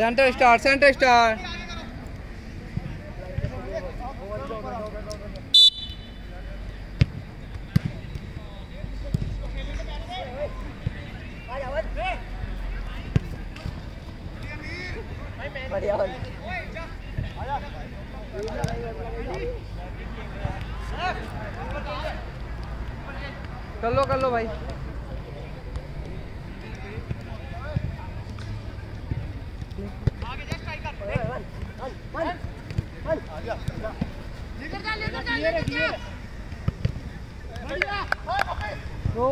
Centre star centre star कर लो कर लो भाई। तो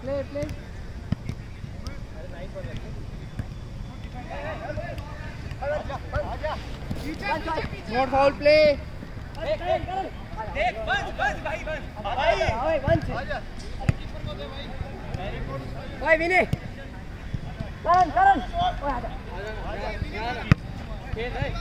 play play not foul play भाई विनय। करण करण। ओए आजा गोल भाई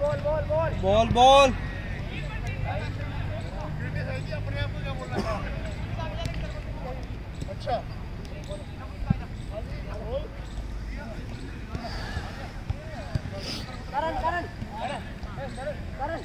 बॉल बॉल अच्छा करन करन करन करन